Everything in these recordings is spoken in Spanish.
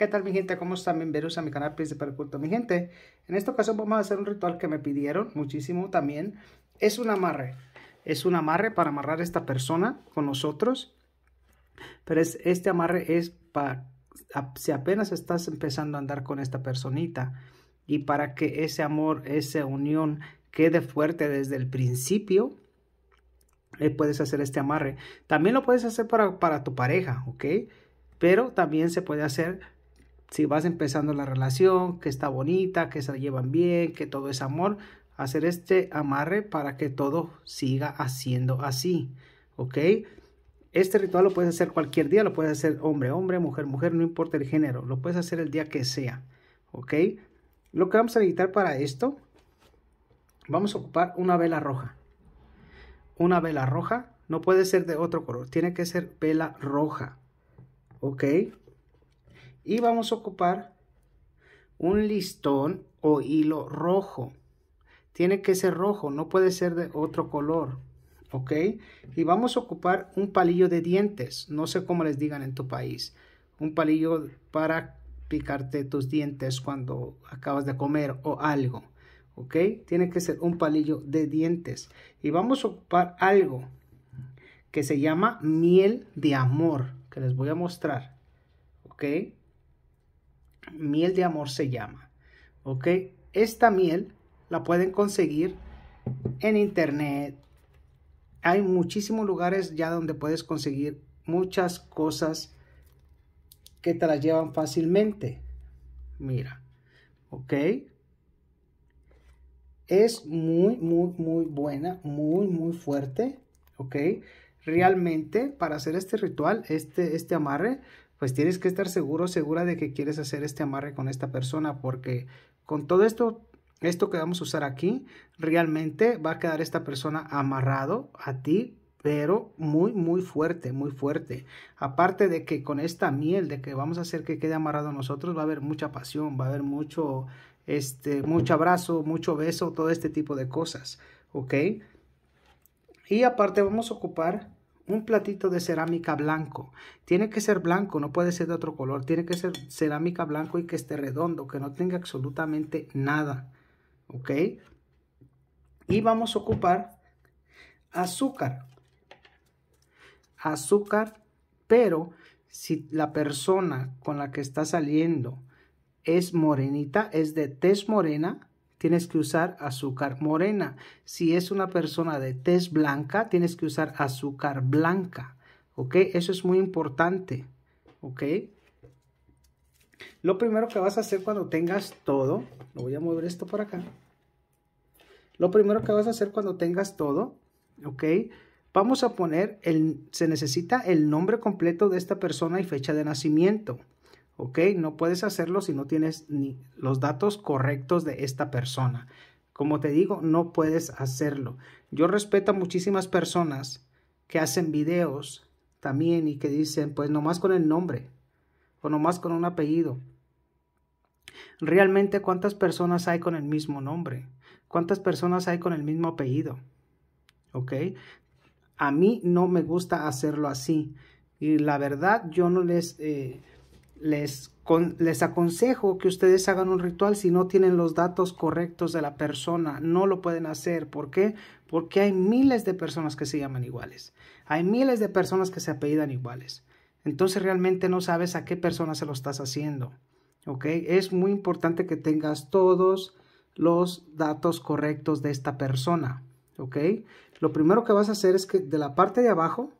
¿Qué tal mi gente? ¿Cómo están? Bienvenidos a mi canal Príncipe Culto. Mi gente, en esta ocasión vamos a hacer un ritual que me pidieron muchísimo también. Es un amarre. Es un amarre para amarrar a esta persona con nosotros. Pero es, este amarre es para si apenas estás empezando a andar con esta personita y para que ese amor, esa unión quede fuerte desde el principio, eh, puedes hacer este amarre. También lo puedes hacer para, para tu pareja, ¿ok? Pero también se puede hacer si vas empezando la relación, que está bonita, que se llevan bien, que todo es amor, hacer este amarre para que todo siga haciendo así, ¿ok? Este ritual lo puedes hacer cualquier día, lo puedes hacer hombre, hombre, mujer, mujer, no importa el género, lo puedes hacer el día que sea, ¿ok? Lo que vamos a necesitar para esto, vamos a ocupar una vela roja. Una vela roja, no puede ser de otro color, tiene que ser vela roja, ¿ok? Y vamos a ocupar un listón o hilo rojo. Tiene que ser rojo, no puede ser de otro color. ¿Ok? Y vamos a ocupar un palillo de dientes. No sé cómo les digan en tu país. Un palillo para picarte tus dientes cuando acabas de comer o algo. ¿Ok? Tiene que ser un palillo de dientes. Y vamos a ocupar algo que se llama miel de amor. Que les voy a mostrar. ¿Ok? Miel de amor se llama. ¿Ok? Esta miel la pueden conseguir en internet. Hay muchísimos lugares ya donde puedes conseguir muchas cosas que te las llevan fácilmente. Mira, ¿ok? Es muy, muy, muy buena, muy, muy fuerte, ¿ok? Realmente para hacer este ritual, este, este amarre, pues tienes que estar seguro, segura de que quieres hacer este amarre con esta persona, porque con todo esto, esto que vamos a usar aquí, realmente va a quedar esta persona amarrado a ti, pero muy, muy fuerte, muy fuerte. Aparte de que con esta miel, de que vamos a hacer que quede amarrado a nosotros, va a haber mucha pasión, va a haber mucho, este, mucho abrazo, mucho beso, todo este tipo de cosas, ¿ok? Y aparte vamos a ocupar un platito de cerámica blanco. Tiene que ser blanco, no puede ser de otro color. Tiene que ser cerámica blanco y que esté redondo, que no tenga absolutamente nada. ¿Ok? Y vamos a ocupar azúcar. Azúcar, pero si la persona con la que está saliendo es morenita, es de tez morena, tienes que usar azúcar morena. Si es una persona de tez blanca, tienes que usar azúcar blanca. ¿Ok? Eso es muy importante. ¿Ok? Lo primero que vas a hacer cuando tengas todo, lo voy a mover esto por acá. Lo primero que vas a hacer cuando tengas todo, ¿ok? Vamos a poner, el, se necesita el nombre completo de esta persona y fecha de nacimiento. ¿Ok? No puedes hacerlo si no tienes ni los datos correctos de esta persona. Como te digo, no puedes hacerlo. Yo respeto a muchísimas personas que hacen videos también y que dicen, pues nomás con el nombre o nomás con un apellido. Realmente, ¿cuántas personas hay con el mismo nombre? ¿Cuántas personas hay con el mismo apellido? ¿Ok? A mí no me gusta hacerlo así. Y la verdad, yo no les... Eh, les, les aconsejo que ustedes hagan un ritual si no tienen los datos correctos de la persona. No lo pueden hacer. ¿Por qué? Porque hay miles de personas que se llaman iguales. Hay miles de personas que se apellidan iguales. Entonces realmente no sabes a qué persona se lo estás haciendo. ¿Ok? Es muy importante que tengas todos los datos correctos de esta persona. ¿Ok? Lo primero que vas a hacer es que de la parte de abajo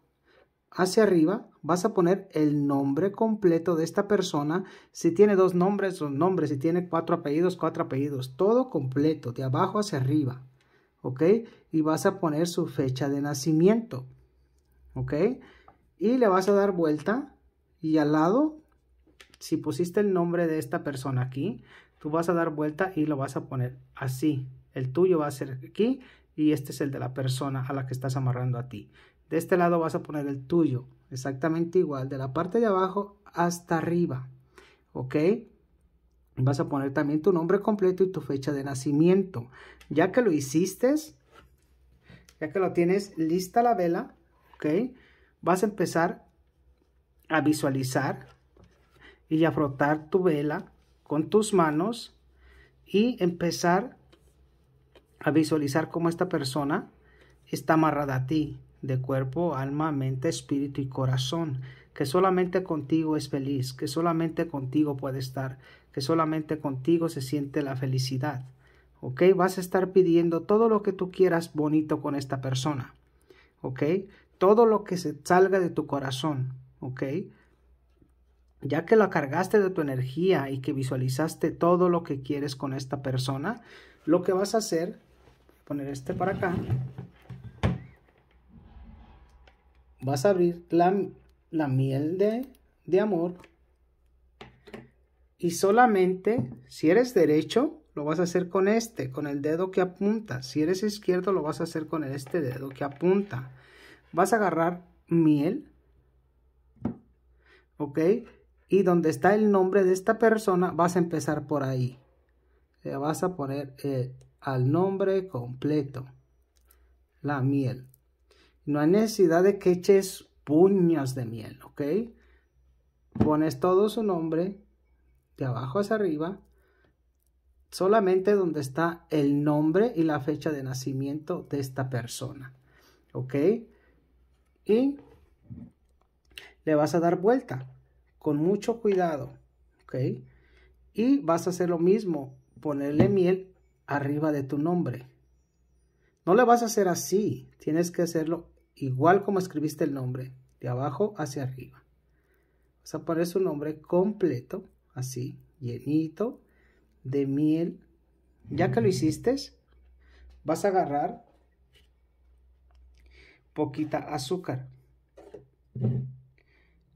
hacia arriba vas a poner el nombre completo de esta persona. Si tiene dos nombres, dos nombres. Si tiene cuatro apellidos, cuatro apellidos. Todo completo, de abajo hacia arriba. ¿Ok? Y vas a poner su fecha de nacimiento. ¿Ok? Y le vas a dar vuelta. Y al lado, si pusiste el nombre de esta persona aquí, tú vas a dar vuelta y lo vas a poner así. El tuyo va a ser aquí y este es el de la persona a la que estás amarrando a ti. De este lado vas a poner el tuyo, exactamente igual, de la parte de abajo hasta arriba. ¿Ok? Vas a poner también tu nombre completo y tu fecha de nacimiento. Ya que lo hiciste, ya que lo tienes lista la vela, ¿ok? Vas a empezar a visualizar y a frotar tu vela con tus manos y empezar a visualizar cómo esta persona está amarrada a ti de cuerpo, alma, mente, espíritu y corazón, que solamente contigo es feliz, que solamente contigo puede estar, que solamente contigo se siente la felicidad. ¿Ok? Vas a estar pidiendo todo lo que tú quieras bonito con esta persona. ¿Ok? Todo lo que se salga de tu corazón. ¿Ok? Ya que la cargaste de tu energía y que visualizaste todo lo que quieres con esta persona, lo que vas a hacer, poner este para acá, vas a abrir la, la miel de, de amor y solamente si eres derecho lo vas a hacer con este, con el dedo que apunta. Si eres izquierdo lo vas a hacer con este dedo que apunta. Vas a agarrar miel, ¿ok? Y donde está el nombre de esta persona vas a empezar por ahí. Le vas a poner eh, al nombre completo, la miel. No hay necesidad de que eches puños de miel, ¿ok? Pones todo su nombre de abajo hacia arriba, solamente donde está el nombre y la fecha de nacimiento de esta persona, ¿ok? Y le vas a dar vuelta con mucho cuidado, ¿ok? Y vas a hacer lo mismo, ponerle miel arriba de tu nombre. No le vas a hacer así, tienes que hacerlo igual como escribiste el nombre, de abajo hacia arriba. Vas a poner su nombre completo, así, llenito de miel. Ya que lo hiciste, vas a agarrar poquita azúcar.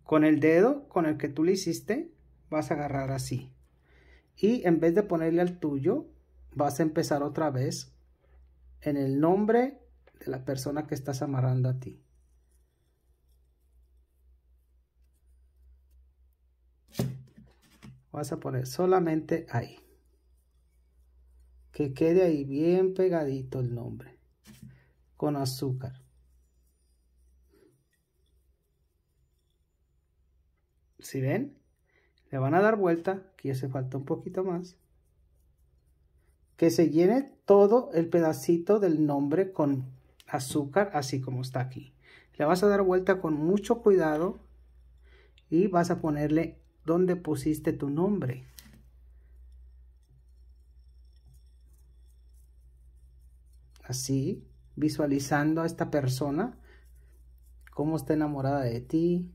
Con el dedo con el que tú le hiciste, vas a agarrar así. Y en vez de ponerle al tuyo, vas a empezar otra vez en el nombre de la persona que estás amarrando a ti. Vas a poner solamente ahí. Que quede ahí bien pegadito el nombre. Con azúcar. Si ven? Le van a dar vuelta. Aquí hace falta un poquito más. Que se llene todo el pedacito del nombre con azúcar así como está aquí. Le vas a dar vuelta con mucho cuidado y vas a ponerle donde pusiste tu nombre. Así, visualizando a esta persona, cómo está enamorada de ti,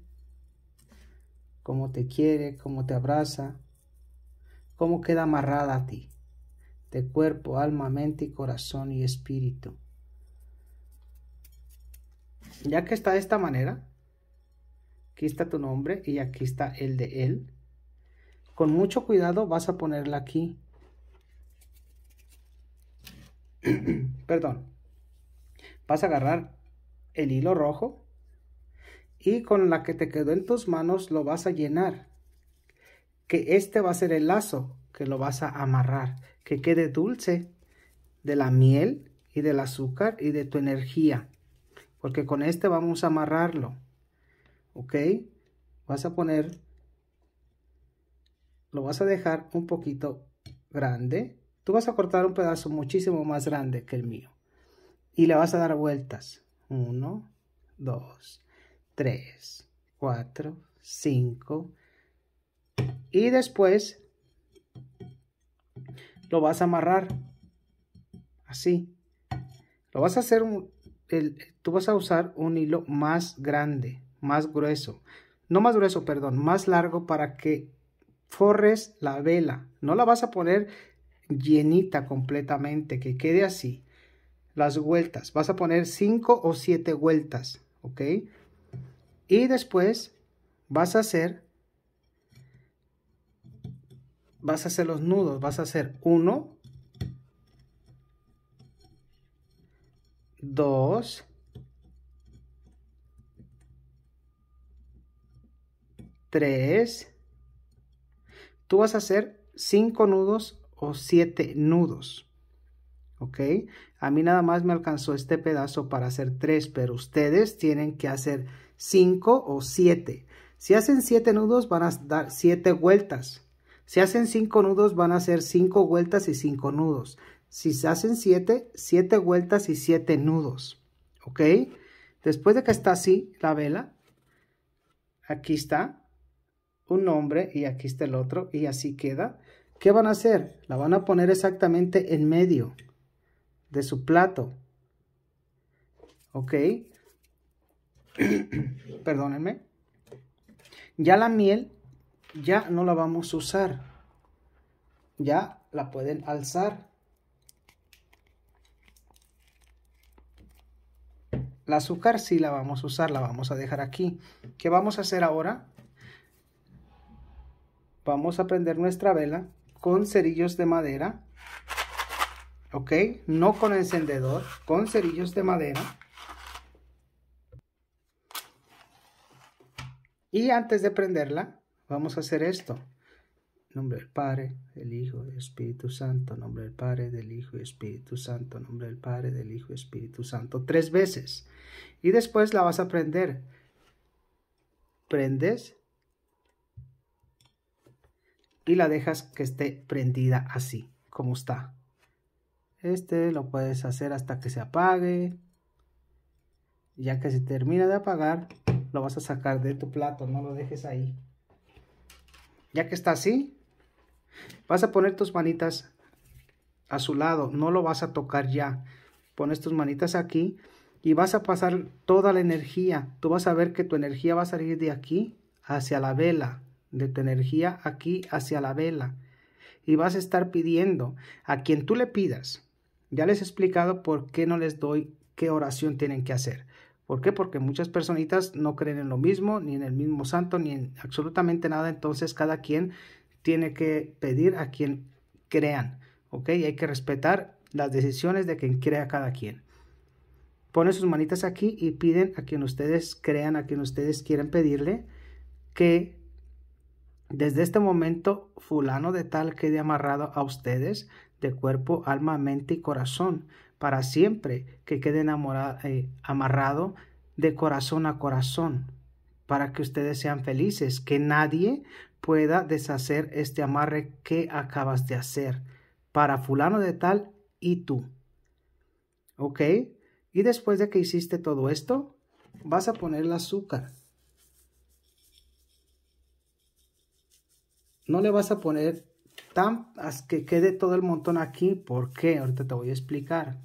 cómo te quiere, cómo te abraza, cómo queda amarrada a ti, de cuerpo, alma, mente y corazón y espíritu. Ya que está de esta manera, aquí está tu nombre y aquí está el de él. Con mucho cuidado vas a ponerla aquí. Perdón. Vas a agarrar el hilo rojo y con la que te quedó en tus manos lo vas a llenar. Que este va a ser el lazo que lo vas a amarrar. Que quede dulce de la miel y del azúcar y de tu energía porque con este vamos a amarrarlo. ¿Ok? Vas a poner, lo vas a dejar un poquito grande. Tú vas a cortar un pedazo muchísimo más grande que el mío. Y le vas a dar vueltas. Uno, dos, tres, cuatro, cinco. Y después lo vas a amarrar. Así. Lo vas a hacer un, tú vas a usar un hilo más grande, más grueso. No más grueso, perdón, más largo para que forres la vela. No la vas a poner llenita completamente, que quede así. Las vueltas, vas a poner cinco o siete vueltas, ¿ok? Y después vas a hacer, vas a hacer los nudos, vas a hacer uno, 2, 3, tú vas a hacer 5 nudos o 7 nudos. ¿Ok? A mí nada más me alcanzó este pedazo para hacer 3, pero ustedes tienen que hacer 5 o 7. Si hacen 7 nudos van a dar 7 vueltas. Si hacen 5 nudos van a hacer 5 vueltas y 5 nudos. Si se hacen 7, 7 vueltas y 7 nudos. ¿Ok? Después de que está así la vela, aquí está un nombre y aquí está el otro y así queda. ¿Qué van a hacer? La van a poner exactamente en medio de su plato. ¿Ok? Perdónenme. Ya la miel ya no la vamos a usar. Ya la pueden alzar. La azúcar sí la vamos a usar, la vamos a dejar aquí. ¿Qué vamos a hacer ahora? Vamos a prender nuestra vela con cerillos de madera. ¿Ok? No con encendedor, con cerillos de madera. Y antes de prenderla, vamos a hacer esto. Nombre del Padre, del Hijo y Espíritu Santo. Nombre del Padre, del Hijo y Espíritu Santo. Nombre del Padre, del Hijo y Espíritu Santo. Tres veces. Y después la vas a prender. Prendes. Y la dejas que esté prendida así, como está. Este lo puedes hacer hasta que se apague. Ya que se termina de apagar, lo vas a sacar de tu plato, no lo dejes ahí. Ya que está así, vas a poner tus manitas a su lado, no lo vas a tocar ya. Pones tus manitas aquí y vas a pasar toda la energía. Tú vas a ver que tu energía va a salir de aquí hacia la vela, de tu energía aquí hacia la vela. Y vas a estar pidiendo a quien tú le pidas. Ya les he explicado por qué no les doy qué oración tienen que hacer. ¿Por qué? Porque muchas personitas no creen en lo mismo, ni en el mismo santo, ni en absolutamente nada. Entonces cada quien tiene que pedir a quien crean. ¿Ok? Y hay que respetar las decisiones de quien crea cada quien. Ponen sus manitas aquí y piden a quien ustedes crean, a quien ustedes quieren pedirle, que desde este momento fulano de tal quede amarrado a ustedes de cuerpo, alma, mente y corazón para siempre, que quede enamorado, eh, amarrado de corazón a corazón, para que ustedes sean felices, que nadie pueda deshacer este amarre que acabas de hacer para fulano de tal y tú. ¿Ok? Y después de que hiciste todo esto, vas a poner el azúcar. No le vas a poner tan que quede todo el montón aquí. ¿Por qué? Ahorita te voy a explicar.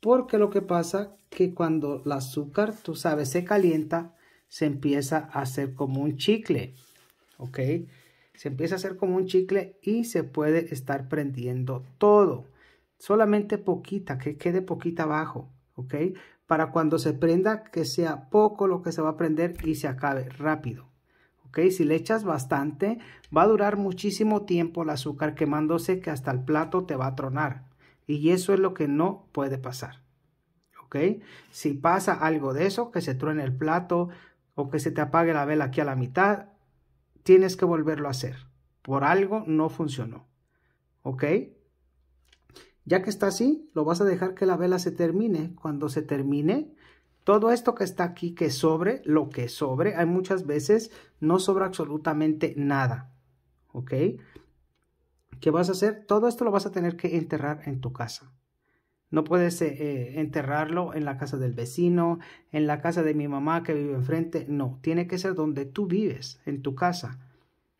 Porque lo que pasa que cuando el azúcar, tú sabes, se calienta, se empieza a hacer como un chicle. ¿Ok? Se empieza a hacer como un chicle y se puede estar prendiendo todo. Solamente poquita, que quede poquita abajo. ¿Ok? Para cuando se prenda, que sea poco lo que se va a prender y se acabe rápido. ¿ok? Si le echas bastante, va a durar muchísimo tiempo el azúcar quemándose que hasta el plato te va a tronar. Y eso es lo que no puede pasar. ¿Ok? Si pasa algo de eso, que se truene el plato o que se te apague la vela aquí a la mitad, tienes que volverlo a hacer. Por algo no funcionó. ¿Ok? Ya que está así, lo vas a dejar que la vela se termine. Cuando se termine, todo esto que está aquí, que sobre, lo que sobre, hay muchas veces no sobra absolutamente nada. ¿Ok? ¿Qué vas a hacer? Todo esto lo vas a tener que enterrar en tu casa. No puedes eh, eh, enterrarlo en la casa del vecino, en la casa de mi mamá que vive enfrente. No, tiene que ser donde tú vives, en tu casa.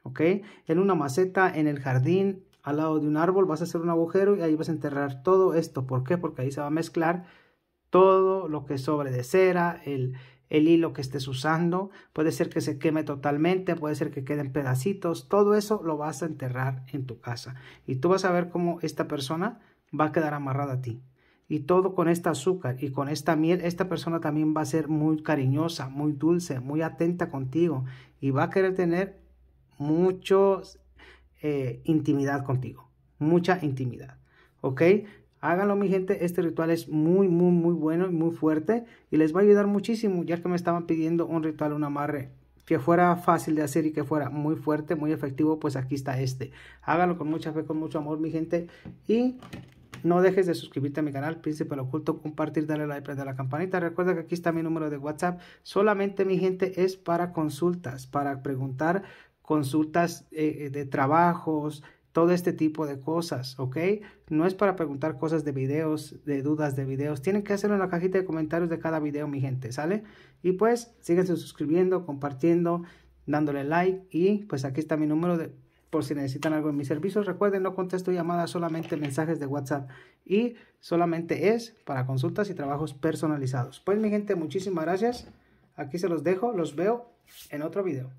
¿Ok? En una maceta, en el jardín, al lado de un árbol, vas a hacer un agujero y ahí vas a enterrar todo esto. ¿Por qué? Porque ahí se va a mezclar todo lo que sobre de cera, el, el hilo que estés usando, puede ser que se queme totalmente, puede ser que queden pedacitos, todo eso lo vas a enterrar en tu casa y tú vas a ver cómo esta persona va a quedar amarrada a ti. Y todo con este azúcar y con esta miel, esta persona también va a ser muy cariñosa, muy dulce, muy atenta contigo y va a querer tener mucho eh, intimidad contigo, mucha intimidad. ¿Ok? Háganlo mi gente, este ritual es muy, muy, muy bueno y muy fuerte y les va a ayudar muchísimo ya que me estaban pidiendo un ritual, un amarre que fuera fácil de hacer y que fuera muy fuerte, muy efectivo, pues aquí está este. Háganlo con mucha fe, con mucho amor mi gente y No dejes de suscribirte a mi canal Príncipe Oculto, compartir, darle like, prender la campanita. Recuerda que aquí está mi número de WhatsApp. Solamente mi gente es para consultas, para preguntar consultas eh, de trabajos, todo este tipo de cosas, ¿ok? No es para preguntar cosas de videos, de dudas de videos. Tienen que hacerlo en la cajita de comentarios de cada video, mi gente, ¿sale? Y pues síganse suscribiendo, compartiendo, dándole like y pues aquí está mi número de por si necesitan algo en mis servicios. Recuerden, no contesto llamadas, solamente mensajes de WhatsApp y solamente es para consultas y trabajos personalizados. Pues mi gente, muchísimas gracias. Aquí se los dejo, los veo en otro video.